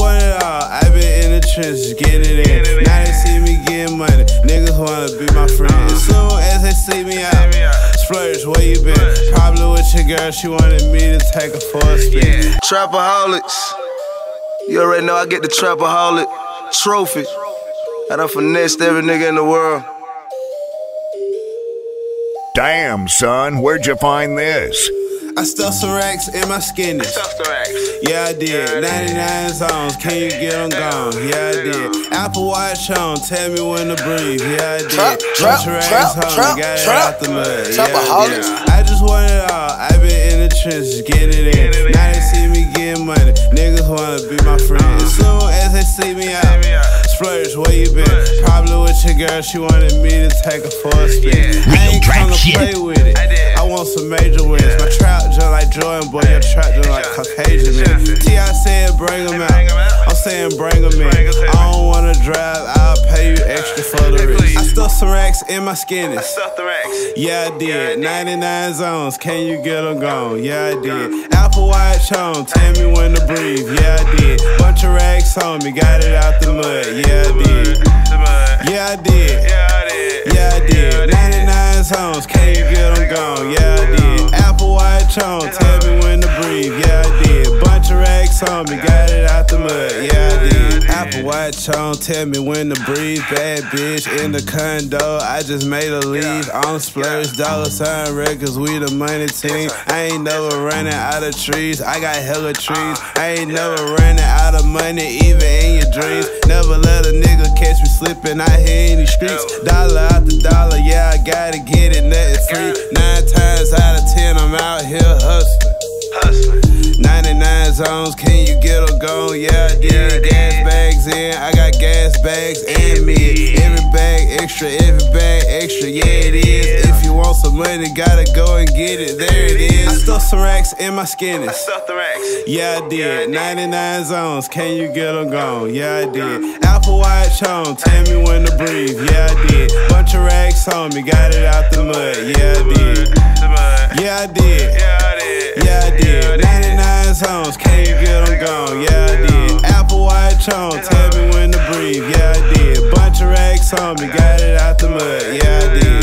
want it all. I been in the trenches, getting it in. Now they see me getting money. Niggas wanna be my friend. As soon as they see me out, splurge, where you been? Probably with your girl, she wanted me to take her for a spin. Trapaholics. You already know I get the Trapaholic trophy. I done finessed every nigga in the world. Damn, son, where'd you find this? I stuffed some racks in my skinnies. Yeah, I did. 99 zones, can you get them gone? Yeah, I did. Apple Watch on, tell me when to breathe. Yeah, I did. Trap, Bunch trap, of racks trap, home, trap, got it trap. out the mud. Yeah, I Trapaholics. did. I just want it all. I been in the trenches, getting it in. Now they see me getting money. Niggas wanna be my uh-huh. friend. As soon as they see me out, splurge, where you been? Probably with your girl, she wanted me to take her for a spin. I ain't come to play with it. I want some major wins. My trap Jordan, boy, your trap just like Caucasian man. T.I. said bring them out. I'm saying bring them in. I don't wanna drive, I'll pay you extra for the risk. I stuffed some racks in my skinnies. Yeah, I did. 99 zones, can you get them gone? Yeah, I did. Apple Watch on, tell me when to breathe. Yeah, I did. Bunch of racks on me, got it out the mud. Yeah, I did. Yeah, I did. Yeah, I did. 99 zones, can you get them gone? Yeah, I did. Apple Watch on, on me, got it out the mud. Yeah, I did. Apple Watch on, tell me when to breathe. Bad bitch in the condo, I just made a leave. On splurge, dollar sign records, we the money team. I ain't never running out of trees, I got hella trees. I ain't never running out of money, even in your dreams. Never let a nigga catch me slipping out here in these streets. Dollar after dollar, yeah, I gotta get it, nothing free. Nine times out of ten, I'm out here hustling. 99 zones, can you get them gone? Yeah, I did. Gas bags in, I got gas bags and me. Every bag extra, every bag extra, yeah it is. If you want some money, gotta go and get it. There it is. I stuffed some racks in my skinnies. I stuffed the racks. Yeah, I did. 99 zones, can you get them gone? Yeah, I did. Apple Watch on, tell me when to breathe. Yeah, I did. Bunch of racks on me, got it out the mud. Yeah, 99 zones, can you get them gone? Yeah, I did. Apple Watch on, tell me when to breathe. Yeah, I did. Bunch of racks on me, got it out the mud. Yeah, I did.